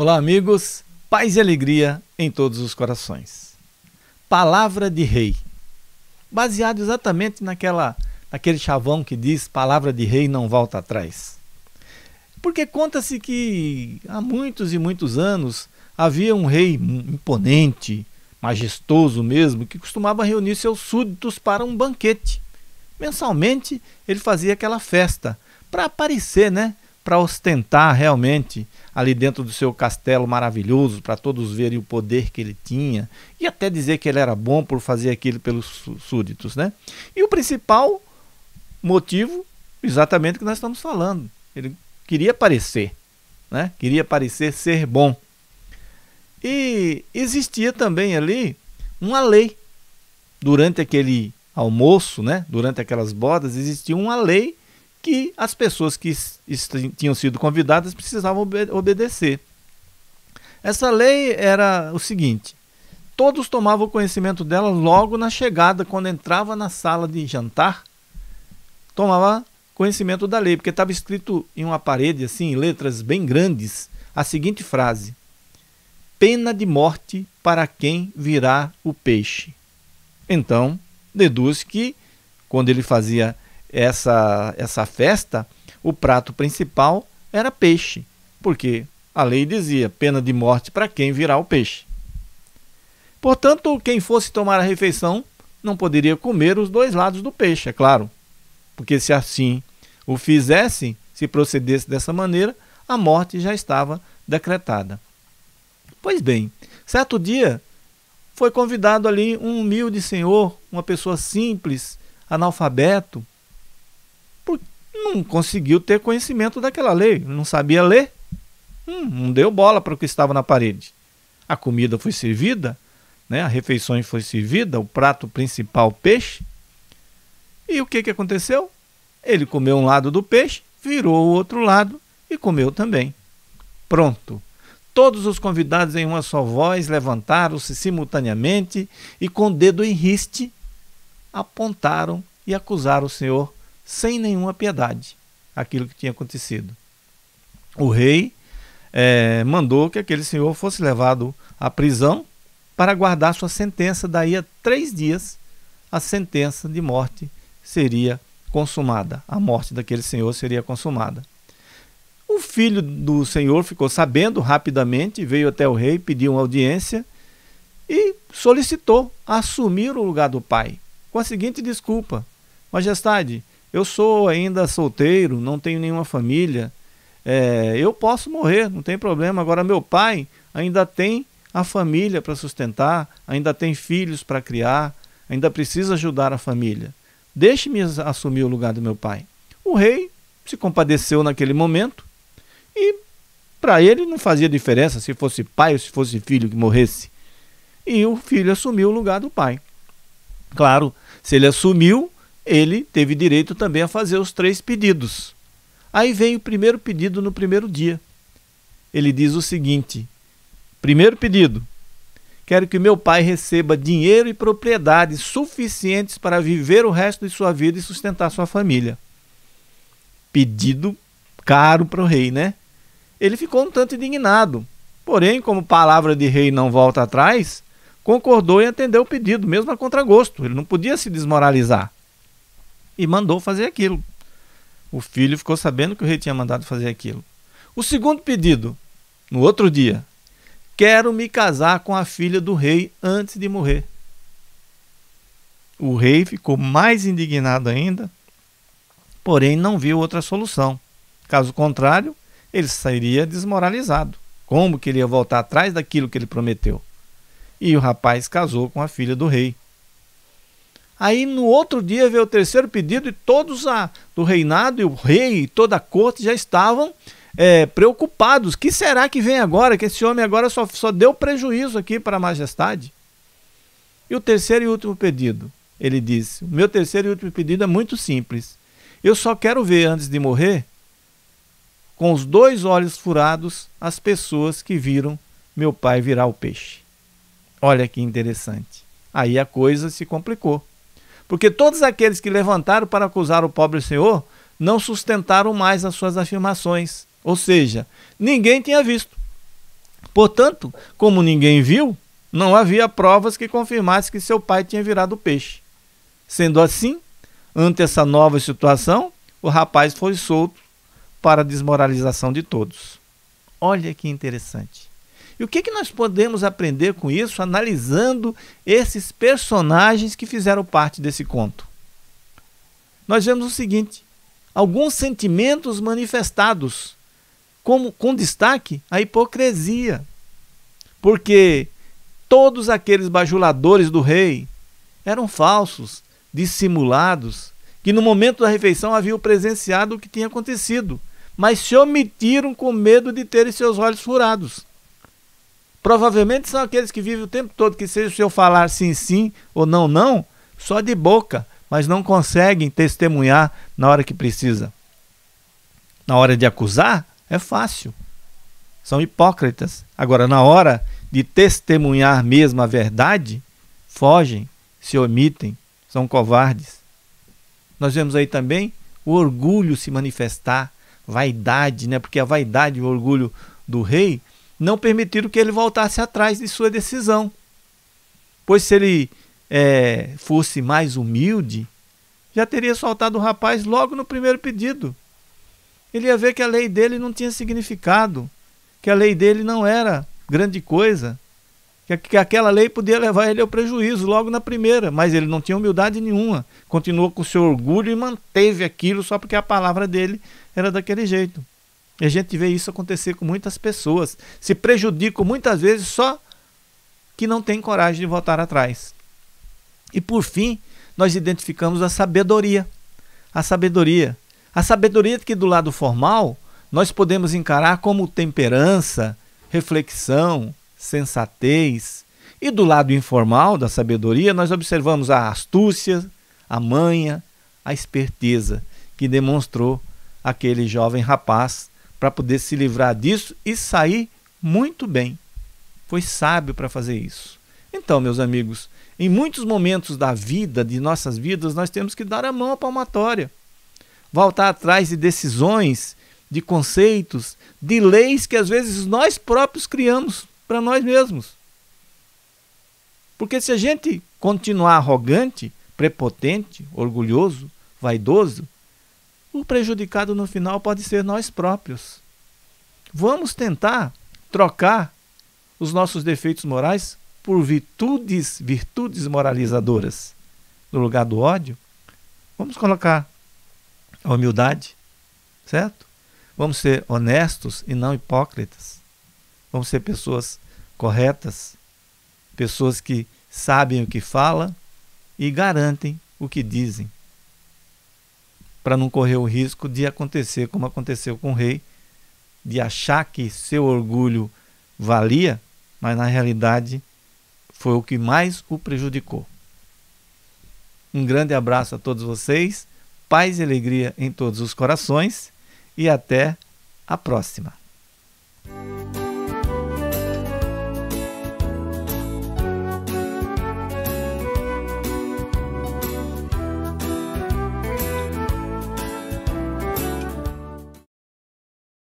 Olá, amigos. Paz e alegria em todos os corações. Palavra de rei. Baseado exatamente naquela, naquele chavão que diz: palavra de rei não volta atrás. Porque conta-se que há muitos e muitos anos havia um rei imponente, majestoso mesmo, que costumava reunir seus súditos para um banquete. Mensalmente ele fazia aquela festa para aparecer, né? Para ostentar realmente ali dentro do seu castelo maravilhoso, para todos verem o poder que ele tinha e até dizer que ele era bom por fazer aquilo pelos súditos, né? E o principal motivo, exatamente o que nós estamos falando, ele queria parecer, né? Queria parecer ser bom. E existia também ali uma lei durante aquele almoço, né? Durante aquelas bodas existia uma lei que as pessoas que tinham sido convidadas precisavam obedecer. Essa lei era o seguinte: todos tomavam conhecimento dela logo na chegada, quando entrava na sala de jantar, tomava conhecimento da lei, porque estava escrito em uma parede, assim, em letras bem grandes, a seguinte frase: Pena de morte para quem virar o peixe. Então, deduz que, quando ele fazia essa, essa festa, o prato principal era peixe, porque a lei dizia pena de morte para quem virar o peixe. Portanto, quem fosse tomar a refeição não poderia comer os dois lados do peixe, é claro, porque se assim o fizessem, se procedesse dessa maneira, a morte já estava decretada. Pois bem, certo dia foi convidado ali um humilde senhor, uma pessoa simples, analfabeto, não conseguiu ter conhecimento daquela lei, não sabia ler, hum, não deu bola para o que estava na parede. A comida foi servida, né, a refeição foi servida, o prato principal, peixe. E o que, que aconteceu? Ele comeu um lado do peixe, virou o outro lado e comeu também. Pronto. Todos os convidados em uma só voz levantaram-se simultaneamente e, com o dedo em riste, apontaram e acusaram o Senhor sem nenhuma piedade aquilo que tinha acontecido. O rei é, mandou que aquele senhor fosse levado à prisão para guardar sua sentença. Daí a três dias, a sentença de morte seria consumada. A morte daquele senhor seria consumada. O filho do senhor ficou sabendo rapidamente, veio até o rei, pediu uma audiência e solicitou assumir o lugar do pai, com a seguinte desculpa: Majestade, eu sou ainda solteiro, não tenho nenhuma família, é, eu posso morrer, não tem problema. Agora, meu pai ainda tem a família para sustentar, ainda tem filhos para criar, ainda precisa ajudar a família. Deixe-me assumir o lugar do meu pai. O rei se compadeceu naquele momento e para ele não fazia diferença se fosse pai ou se fosse filho que morresse. E o filho assumiu o lugar do pai. Claro, se ele assumiu, ele teve direito também a fazer os três pedidos. Aí vem o primeiro pedido no primeiro dia. Ele diz o seguinte: primeiro pedido, quero que meu pai receba dinheiro e propriedades suficientes para viver o resto de sua vida e sustentar sua família. Pedido caro para o rei, né? Ele ficou um tanto indignado. Porém, como palavra de rei não volta atrás, concordou em atender o pedido, mesmo a contragosto. Ele não podia se desmoralizar e mandou fazer aquilo. O filho ficou sabendo que o rei tinha mandado fazer aquilo. O segundo pedido, no outro dia, quero me casar com a filha do rei antes de morrer. O rei ficou mais indignado ainda, porém não viu outra solução. Caso contrário, ele sairia desmoralizado. Como queria voltar atrás daquilo que ele prometeu? E o rapaz casou com a filha do rei. Aí no outro dia veio o terceiro pedido e todos a, do reinado e o rei e toda a corte já estavam é, preocupados. que será que vem agora? Que esse homem agora só, só deu prejuízo aqui para a majestade. E o terceiro e último pedido? Ele disse: O meu terceiro e último pedido é muito simples. Eu só quero ver antes de morrer, com os dois olhos furados, as pessoas que viram meu pai virar o peixe. Olha que interessante. Aí a coisa se complicou. Porque todos aqueles que levantaram para acusar o pobre Senhor não sustentaram mais as suas afirmações. Ou seja, ninguém tinha visto. Portanto, como ninguém viu, não havia provas que confirmassem que seu pai tinha virado peixe. Sendo assim, ante essa nova situação, o rapaz foi solto para a desmoralização de todos. Olha que interessante. E o que, que nós podemos aprender com isso, analisando esses personagens que fizeram parte desse conto? Nós vemos o seguinte: alguns sentimentos manifestados, como com destaque a hipocrisia. Porque todos aqueles bajuladores do rei eram falsos, dissimulados, que no momento da refeição haviam presenciado o que tinha acontecido, mas se omitiram com medo de terem seus olhos furados. Provavelmente são aqueles que vivem o tempo todo que seja o seu falar sim, sim ou não, não, só de boca, mas não conseguem testemunhar na hora que precisa. Na hora de acusar, é fácil. São hipócritas. Agora, na hora de testemunhar mesmo a verdade, fogem, se omitem, são covardes. Nós vemos aí também o orgulho se manifestar, vaidade, né? porque a vaidade e o orgulho do rei não permitiram que ele voltasse atrás de sua decisão. Pois se ele é, fosse mais humilde, já teria soltado o rapaz logo no primeiro pedido. Ele ia ver que a lei dele não tinha significado, que a lei dele não era grande coisa, que, que aquela lei podia levar ele ao prejuízo logo na primeira, mas ele não tinha humildade nenhuma, continuou com seu orgulho e manteve aquilo só porque a palavra dele era daquele jeito. E a gente vê isso acontecer com muitas pessoas, se prejudicam muitas vezes só que não tem coragem de voltar atrás. E por fim, nós identificamos a sabedoria. A sabedoria. A sabedoria que do lado formal nós podemos encarar como temperança, reflexão, sensatez. E do lado informal da sabedoria, nós observamos a astúcia, a manha, a esperteza que demonstrou aquele jovem rapaz para poder se livrar disso e sair muito bem. Foi sábio para fazer isso. Então, meus amigos, em muitos momentos da vida, de nossas vidas, nós temos que dar a mão à palmatória, voltar atrás de decisões, de conceitos, de leis que às vezes nós próprios criamos para nós mesmos. Porque se a gente continuar arrogante, prepotente, orgulhoso, vaidoso, o prejudicado no final pode ser nós próprios. Vamos tentar trocar os nossos defeitos morais por virtudes, virtudes moralizadoras. No lugar do ódio, vamos colocar a humildade, certo? Vamos ser honestos e não hipócritas. Vamos ser pessoas corretas, pessoas que sabem o que falam e garantem o que dizem, para não correr o risco de acontecer como aconteceu com o rei, de achar que seu orgulho valia, mas na realidade foi o que mais o prejudicou. Um grande abraço a todos vocês, paz e alegria em todos os corações e até a próxima.